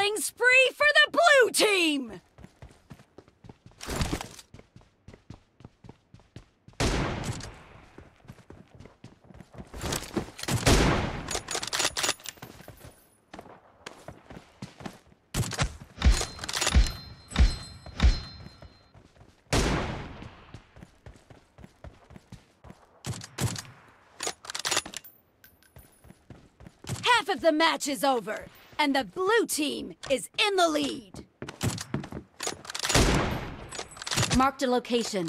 Killing spree for the blue team! Half of the match is over, and the blue team is in the lead. Marked a location.